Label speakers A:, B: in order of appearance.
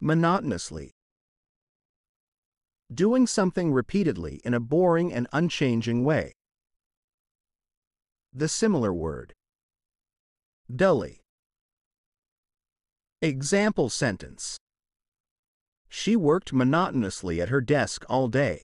A: Monotonously. Doing something repeatedly in a boring and unchanging way. The similar word. Dully. Example sentence. She worked monotonously at her desk all day.